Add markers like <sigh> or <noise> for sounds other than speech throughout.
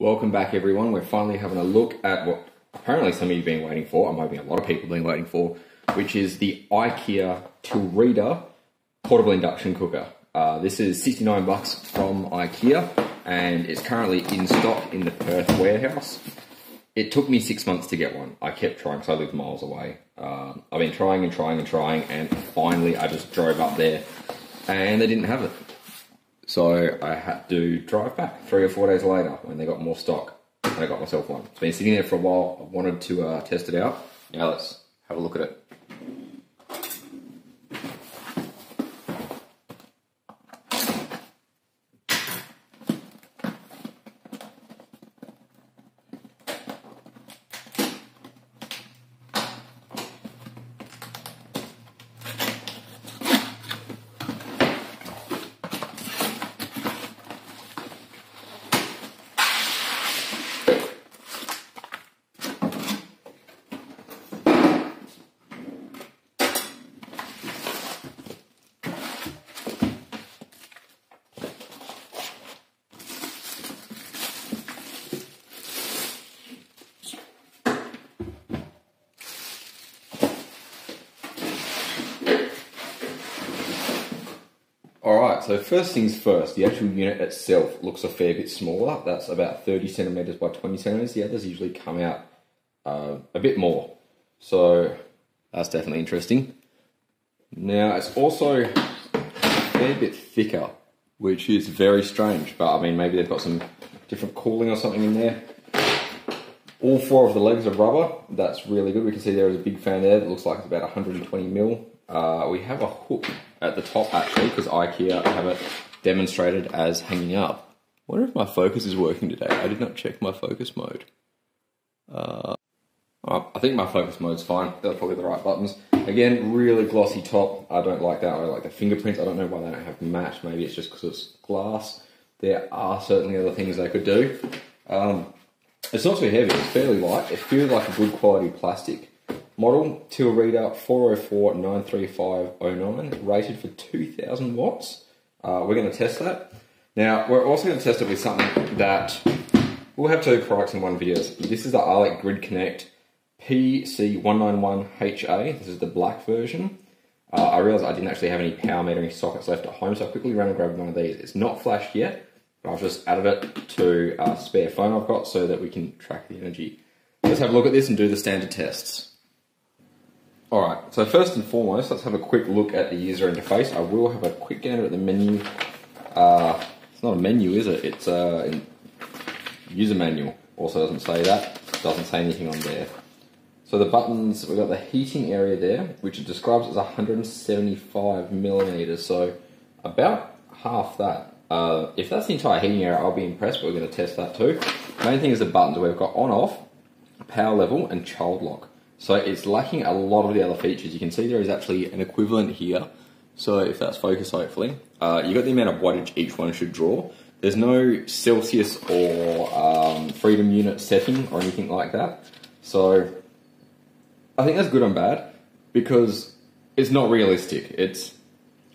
Welcome back, everyone. We're finally having a look at what apparently some of you have been waiting for. I'm hoping a lot of people have been waiting for, which is the IKEA Tillreda portable induction cooker. Uh, this is 69 bucks from IKEA, and it's currently in stock in the Perth warehouse. It took me six months to get one. I kept trying because I live miles away. Um, I've been trying and trying and trying, and finally I just drove up there, and they didn't have it. So I had to drive back three or four days later when they got more stock. And I got myself one. It's been sitting there for a while. I wanted to uh, test it out. Now let's have a look at it. Alright, so first things first, the actual unit itself looks a fair bit smaller. That's about 30 centimetres by 20 centimetres. The others usually come out uh, a bit more. So that's definitely interesting. Now it's also a fair bit thicker, which is very strange. But I mean, maybe they've got some different cooling or something in there. All four of the legs are rubber. That's really good. We can see there is a big fan there that looks like it's about 120 mil. Uh, we have a hook at the top actually because IKEA have it demonstrated as hanging up. I wonder if my focus is working today. I did not check my focus mode. Uh, I think my focus mode's fine. They're probably the right buttons. Again, really glossy top. I don't like that. I like the fingerprints. I don't know why they don't have matte. Maybe it's just because it's glass. There are certainly other things they could do. Um, it's not too heavy. It's fairly light. It feels like a good quality plastic. Model Tillreda 404-93509, rated for 2000 watts. Uh, we're going to test that. Now, we're also going to test it with something that we'll have two products in one video. This is the Arlec Grid Connect PC191HA. This is the black version. Uh, I realised I didn't actually have any power metering sockets left at home, so I quickly ran and grabbed one of these. It's not flashed yet, but I've just added it to a spare phone I've got so that we can track the energy. Let's have a look at this and do the standard tests. Alright, so first and foremost, let's have a quick look at the user interface. I will have a quick gander at the menu. Uh, it's not a menu, is it? It's a user manual. Also doesn't say that. Doesn't say anything on there. So the buttons, we've got the heating area there, which it describes as 175 millimeters, so about half that. Uh, if that's the entire heating area, I'll be impressed, but we're going to test that too. Main thing is the buttons. We've got on off, power level, and child lock. So it's lacking a lot of the other features. You can see there is actually an equivalent here. So if that's focused, hopefully, uh, you got the amount of wattage each one should draw. There's no Celsius or um, freedom unit setting or anything like that. So I think that's good and bad because it's not realistic. It's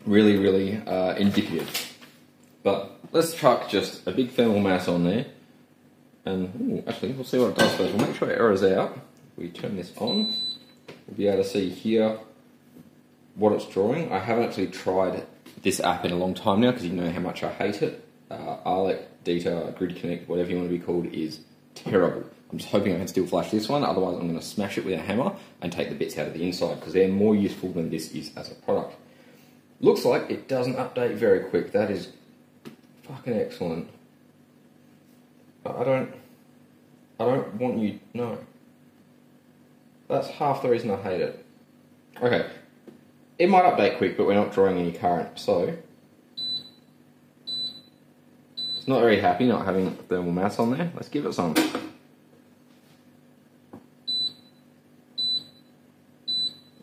really, really uh, indicative. But let's chuck just a big thermal mass on there. And ooh, actually, we'll see what it does first. We'll make sure it errors out we turn this on, we'll be able to see here what it's drawing. I haven't actually tried this app in a long time now because you know how much I hate it. Uh, Arlec, Deta, Grid Connect, whatever you want to be called, is terrible. I'm just hoping I can still flash this one, otherwise I'm going to smash it with a hammer and take the bits out of the inside because they're more useful than this is as a product. Looks like it doesn't update very quick. That is fucking excellent. I don't... I don't want you... No. That's half the reason I hate it. Okay. It might update quick, but we're not drawing any current, so... It's not very happy not having thermal mass on there. Let's give it some. Is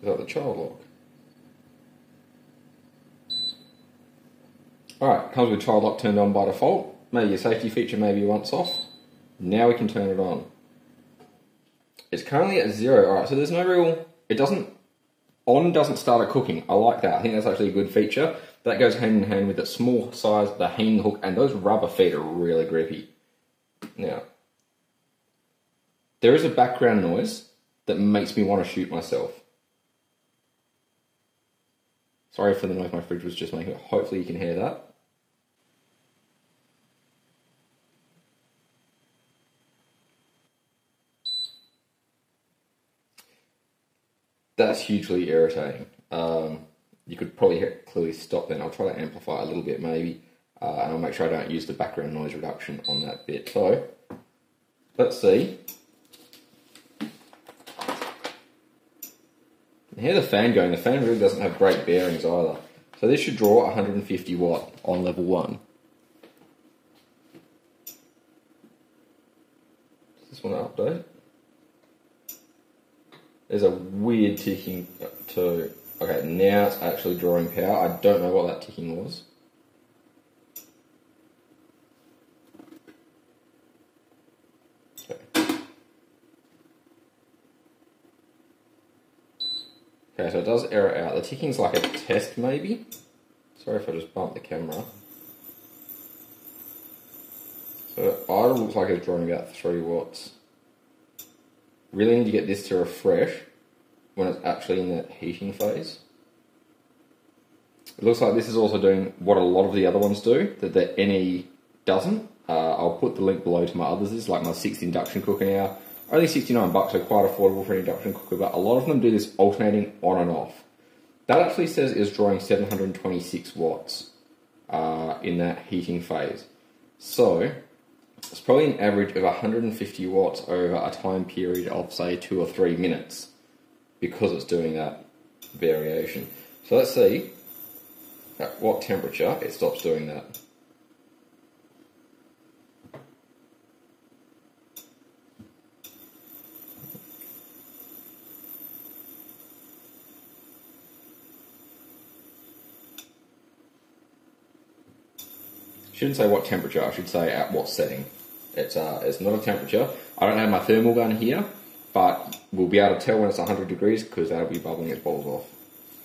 that the child lock? Alright, comes with child lock turned on by default. Maybe a safety feature, maybe once off. Now we can turn it on. It's currently at zero. All right, so there's no real. It doesn't. On doesn't start at cooking. I like that. I think that's actually a good feature. That goes hand in hand with the small size, the hand hook, and those rubber feet are really grippy. Now, there is a background noise that makes me want to shoot myself. Sorry for the noise my fridge was just making. Hopefully you can hear that. That's hugely irritating. Um, you could probably clearly stop then. I'll try to amplify a little bit maybe, uh, and I'll make sure I don't use the background noise reduction on that bit. So, let's see. hear the fan going. The fan really doesn't have great bearings either. So this should draw 150 watt on level 1. Does this want to update? There's a weird ticking too. Okay, now it's actually drawing power. I don't know what that ticking was. Okay, so it does error out. The ticking's like a test, maybe. Sorry if I just bumped the camera. So idle looks like it's drawing about 3 watts. Really need to get this to refresh when it's actually in that heating phase. It looks like this is also doing what a lot of the other ones do, that the NE doesn't. Uh, I'll put the link below to my others. Is like my sixth induction cooker now. Only 69 bucks, so quite affordable for an induction cooker, but a lot of them do this alternating on and off. That actually says is drawing 726 watts uh, in that heating phase. So it's probably an average of 150 watts over a time period of say two or three minutes because it's doing that variation. So let's see at what temperature it stops doing that. shouldn't say what temperature, I should say at what setting. It's, uh, it's not a temperature. I don't have my thermal gun here, but we'll be able to tell when it's 100 degrees because that'll be bubbling its balls off.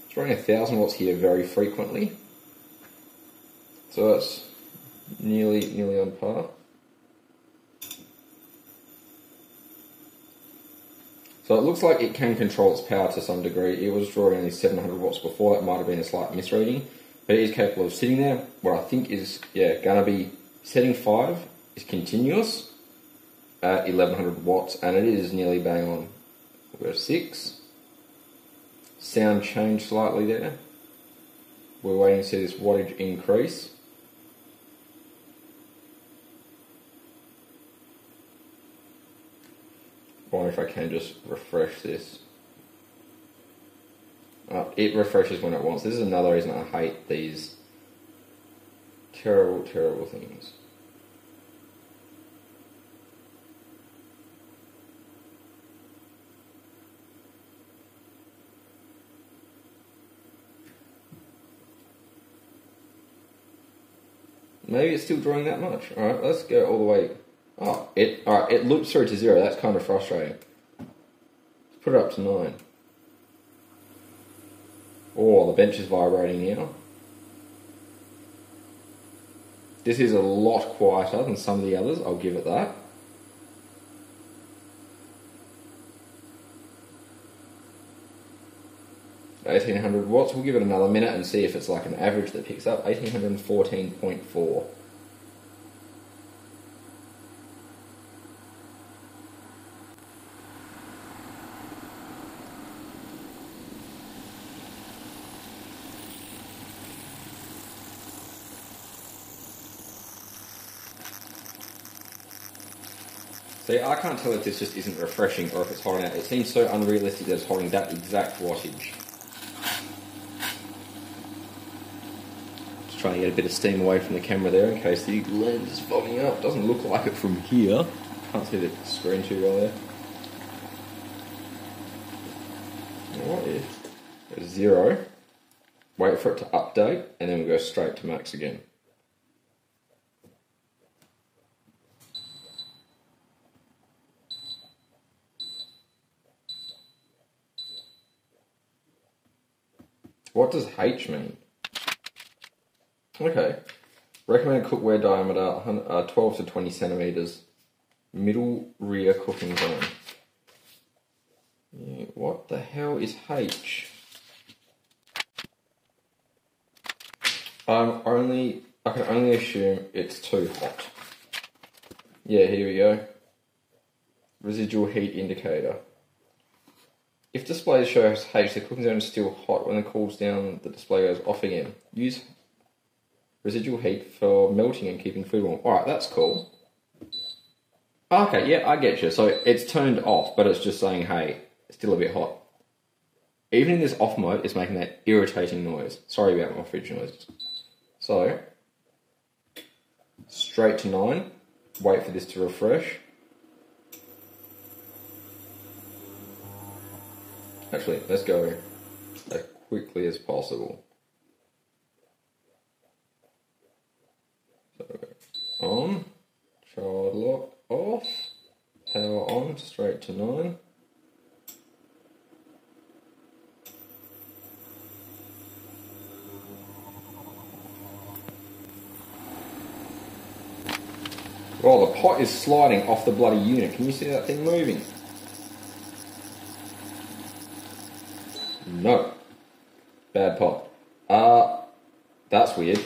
It's running 1000 watts here very frequently. So it's nearly, nearly on par. So it looks like it can control its power to some degree. It was drawing only 700 watts before, that might have been a slight misreading. But it is capable of sitting there. What I think is, yeah, going to be setting 5 is continuous at 1100 watts, and it is nearly bang on. We're 6. Sound changed slightly there. We're waiting to see this wattage increase. Wonder if I can just refresh this. Uh, it refreshes when it wants. This is another reason I hate these terrible, terrible things. Maybe it's still drawing that much. Alright, let's go all the way. Oh, it alright, it loops through to zero. That's kind of frustrating. Let's put it up to nine. Oh, the bench is vibrating now. This is a lot quieter than some of the others, I'll give it that. Eighteen hundred watts. We'll give it another minute and see if it's like an average that picks up. Eighteen hundred fourteen point four. See, I can't tell if this just isn't refreshing or if it's holding out. It seems so unrealistic that it's holding that exact wattage. Just trying to get a bit of steam away from the camera there in case the lens is fogging up. Doesn't look like it from here. Can't see the screen too well there. What if zero? Wait for it to update and then we go straight to max again. What does H mean? Okay. Recommended cookware diameter uh, 12 to 20 centimeters. Middle rear cooking zone. what the hell is H? I'm only, I can only assume it's too hot. Yeah, here we go. Residual heat indicator. If display shows H, the cooking zone is still hot. When it cools down, the display goes off again. Use residual heat for melting and keeping food warm. Alright, that's cool. Okay, yeah, I get you. So it's turned off, but it's just saying, hey, it's still a bit hot. Even in this off mode, it's making that irritating noise. Sorry about my fridge noises. So, straight to 9, wait for this to refresh. Actually, let's go as quickly as possible. So, on, child lock off, power on, straight to 9. Well, the pot is sliding off the bloody unit. Can you see that thing moving? No. Bad pot. Uh, that's weird.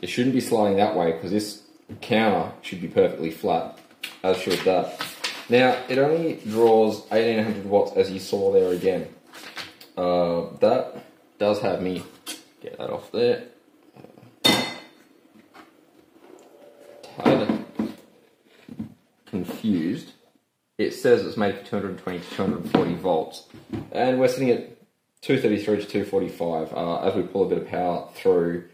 It shouldn't be sliding that way because this counter should be perfectly flat, as should that. Now, it only draws 1800 watts as you saw there again. Uh, that does have me get that off there. Uh, confused. It says it's made for 220 to 240 volts, and we're sitting at 233 to 245. Uh, as we pull a bit of power through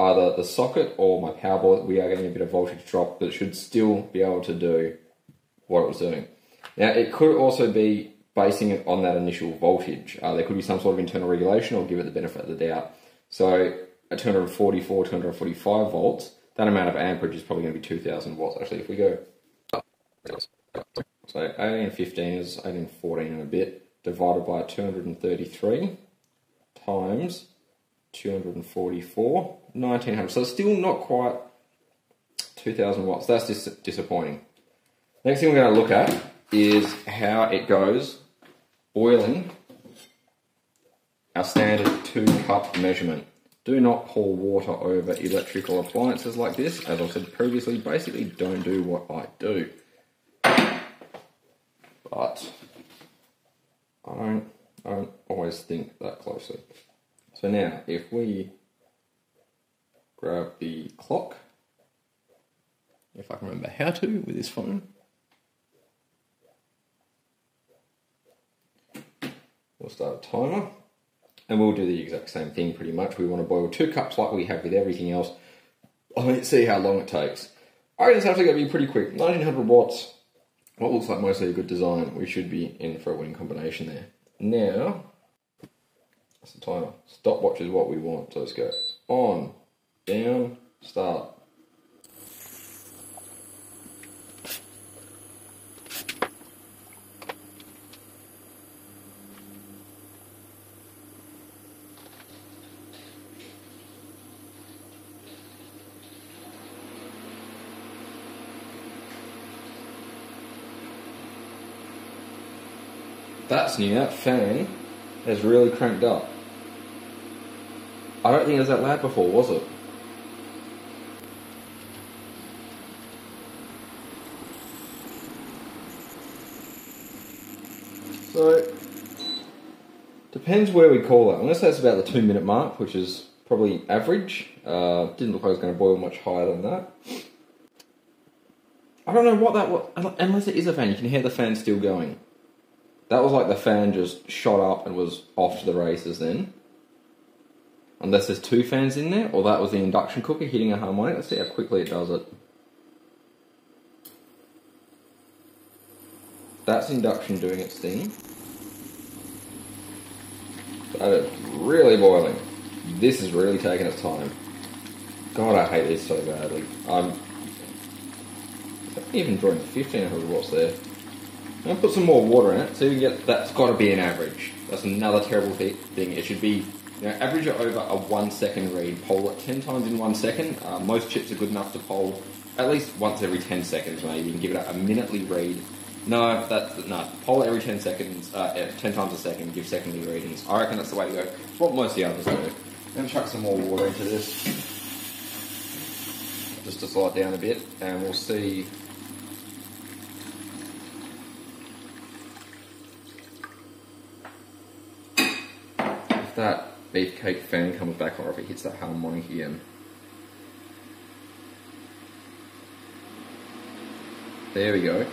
either the socket or my power board, we are getting a bit of voltage drop, but it should still be able to do what it was doing. Now, it could also be basing it on that initial voltage. Uh, there could be some sort of internal regulation or give it the benefit of the doubt. So, at 244, 245 volts, that amount of amperage is probably going to be 2000 watts. Actually, if we go. So, 1815 is 1814 and a bit divided by 233 times 244, 1900. So it's still not quite 2000 watts. That's dis- disappointing. Next thing we're going to look at is how it goes boiling our standard two cup measurement. Do not pour water over electrical appliances like this. As I said previously, basically don't do what I do. But I don't, I don't always think that closely. So now, if we grab the clock, if I can remember how to with this phone, we'll start a timer and we'll do the exact same thing pretty much. We want to boil two cups like we have with everything else. Mean, see how long it takes. I reckon it's actually going to be pretty quick. 1900 watts, what looks like mostly a good design. We should be in for a winning combination there. Now, that's the timer. Stopwatch is what we want. So let's go on, down, start. That's new. That fan has really cranked up. I don't think it was that loud before, was it? So, depends where we call it. I'm going to say it's about the two minute mark, which is probably average. Uh, didn't look like it was going to boil much higher than that. I don't know what that was, unless it is a fan, you can hear the fan still going. That was like the fan just shot up and was off to the races then. Unless there's two fans in there, or that was the induction cooker hitting a harmonic. Let's see how quickly it does it. That's induction doing its thing. That is really boiling. This is really taking its time. God, I hate this so badly. I'm even drawing 1500 watts there. I'm gonna put some more water in it so you can get that's got to be an average. That's another terrible thing. It should be know, average it over a one second read. Poll it 10 times in one second. Uh, most chips are good enough to poll at least once every 10 seconds, maybe. You can give it a minutely read No, that no. Poll every ten seconds, uh, eh, ten times a second. Give secondary readings. I reckon that's the way to go. What most of the others do. Gonna chuck some more water into this, just to slide down a bit, and we'll see. That beefcake fan comes back on, if it hits that harmonic again. There we go.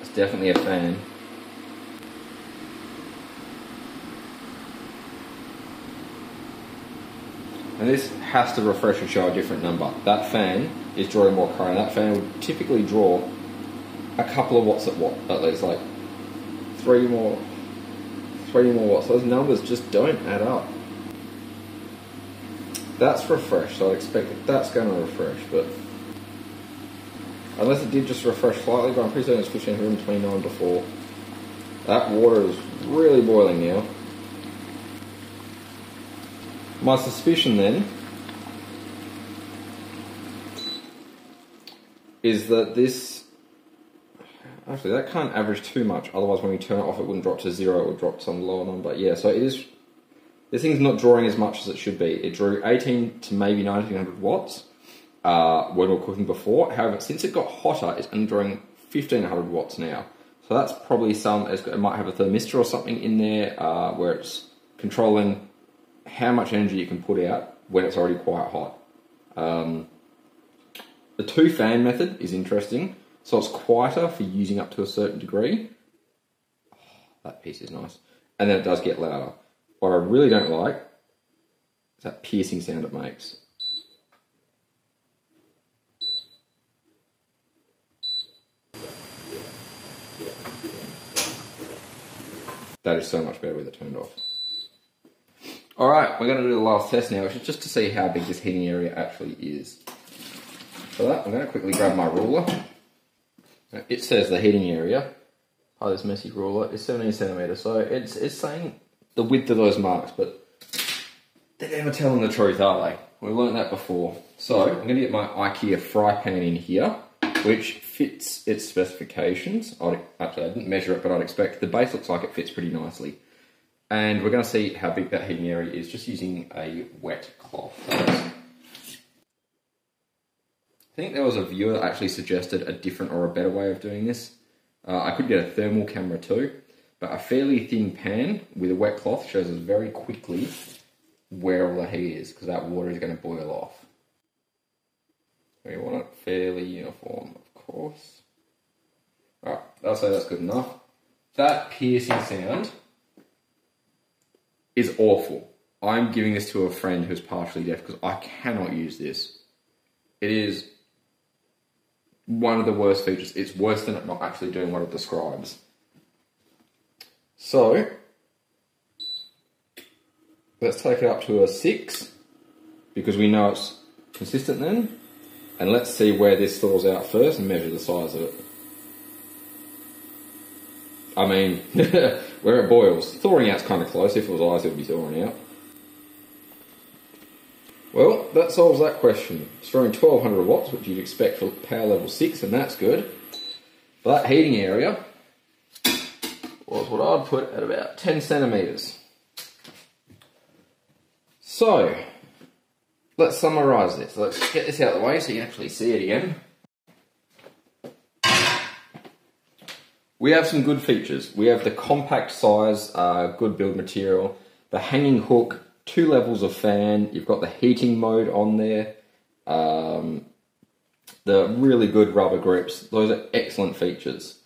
It's definitely a fan. And this has to refresh and show a different number. That fan is drawing more current. That fan would typically draw a couple of watts at what at least like three more three more watts. Those numbers just don't add up. That's refreshed, I'd expect that that's going to refresh, but unless it did just refresh slightly, but I'm pretty certain it's 1529 before. That water is really boiling now. My suspicion then is that this actually that can't average too much. Otherwise, when we turn it off, it wouldn't drop to zero. It would drop to some lower number. Yeah, so it is. This thing's not drawing as much as it should be. It drew 18 to maybe 1900 watts uh, when we were cooking before. However, since it got hotter, it's only drawing 1500 watts now. So that's probably some. It might have a thermistor or something in there uh, where it's controlling how much energy you can put out when it's already quite hot. Um, the two fan method is interesting. So it's quieter for using up to a certain degree. Oh, that piece is nice. And then it does get louder. What I really don't like is that piercing sound it makes. That is so much better with it turned off. Alright, we're going to do the last test now, which is just to see how big this heating area actually is. For that, I'm going to quickly grab my ruler. It says the heating area, oh this messy ruler, is 17 centimetres, so it's, it's saying the width of those marks, but they're never telling the truth, are they? We've learned that before. So, I'm going to get my IKEA fry pan in here, which fits its specifications. I'd, actually, I didn't measure it, but I'd expect the base looks like it fits pretty nicely. And we're going to see how big that heating area is just using a wet cloth. I think there was a viewer that actually suggested a different or a better way of doing this. Uh, I could get a thermal camera too, but a fairly thin pan with a wet cloth shows us very quickly where all the heat is because that water is going to boil off. We want it fairly uniform, of course. Alright, I'll say that's good enough. That piercing sound is awful. I'm giving this to a friend who's partially deaf because I cannot use this. It is one of the worst features. It's worse than it not actually doing what it describes. So, let's take it up to a 6 because we know it's consistent then. And let's see where this thaws out first and measure the size of it. I mean, <laughs> where it boils. Thawing out's kind of close. If it was ice, it would be thawing out. Well, that solves that question. It's drawing 1200 watts, which you'd expect for power level 6, and that's good. But that heating area was what I'd put at about 10 centimetres. So, let's summarise this. Let's get this out of the way so you can actually see it again. We have some good features. We have the compact size, uh, good build material, the hanging hook, two levels of fan. You've got the heating mode on there. Um, the really good rubber grips. Those are excellent features.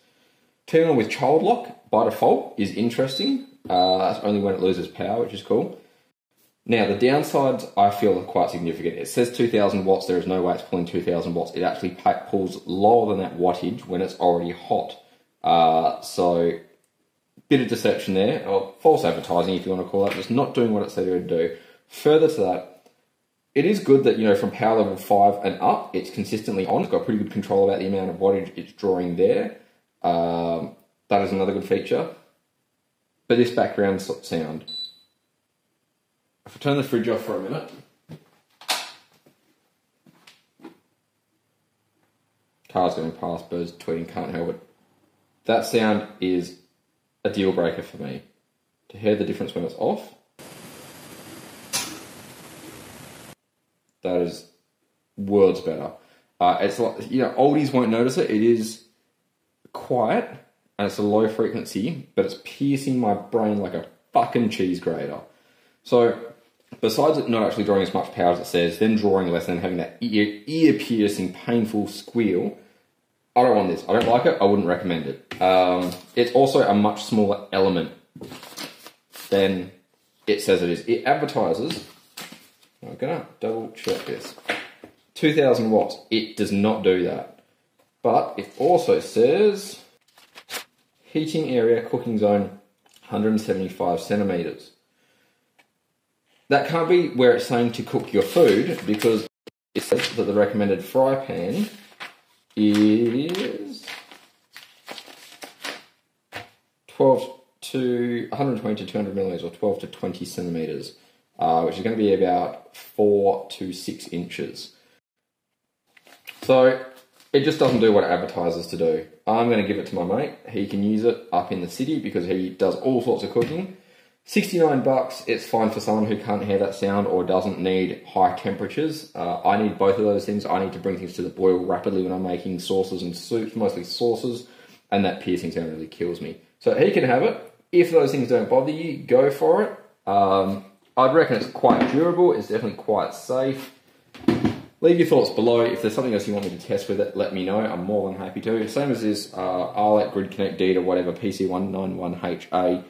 Turning on with child lock by default is interesting. Uh, that's only when it loses power, which is cool. Now, the downsides I feel are quite significant. It says 2000 watts, there is no way it's pulling 2000 watts. It actually pulls lower than that wattage when it's already hot. Uh, so, bit of deception there, or false advertising if you want to call it, just not doing what it said it would do. Further to that, it is good that, you know, from power level 5 and up, it's consistently on. It's got pretty good control about the amount of wattage it's drawing there. Um, that is another good feature. But this background sound, if I turn the fridge off for a minute, cars going past, birds tweeting, can't help it. that sound is a deal breaker for me. To hear the difference when it's off, that is worlds better. Uh, it's like you know, oldies won't notice it. It is quiet and it's a low frequency, but it's piercing my brain like a fucking cheese grater. So, besides it not actually drawing as much power as it says, then drawing less and having that ear, ear piercing, painful squeal, I don't want this. I don't like it. I wouldn't recommend it. Um, it's also a much smaller element than it says it is. It advertises. I'm gonna double check this. 2000 watts. It does not do that. But it also says heating area, cooking zone, 175 centimeters. That can't be where it's saying to cook your food because it says that the recommended fry pan is 12 to 120 to 200 millimeters or 12 to 20 centimeters, uh, which is going to be about 4 to 6 inches. So it just doesn't do what it advertises to do. I'm going to give it to my mate. He can use it up in the city because he does all sorts of cooking. 69 bucks, it's fine for someone who can't hear that sound or doesn't need high temperatures. Uh, I need both of those things. I need to bring things to the boil rapidly when I'm making sauces and soups, mostly sauces, and that piercing sound really kills me. So he can have it. If those things don't bother you, go for it. Um, I'd reckon it's quite durable, it's definitely quite safe. Leave your thoughts below. If there's something else you want me to test with it, let me know. I'm more than happy to. Same as this, uh, I'll Grid Connect Deta whatever PC191HA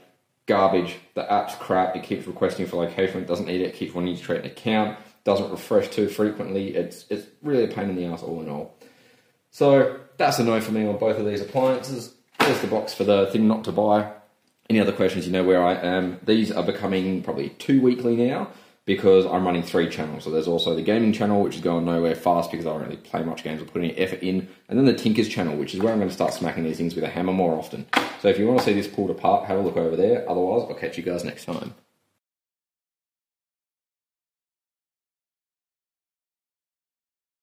garbage. The app's crap. It keeps requesting for location. It doesn't need it. it keeps wanting to create an account. Doesn't refresh too frequently. It's it's really a pain in the ass all in all. So that's a no for me on both of these appliances. There's the box for the thing not to buy. Any other questions? You know where I am. These are becoming probably two weekly now because I'm running three channels. So there's also the gaming channel, which is going nowhere fast because I don't really play much games or put any effort in, and then the Tinkers channel, which is where I'm going to start smacking these things with a hammer more often. So if you want to see this pulled apart, have a look over there. Otherwise, I'll catch you guys next time.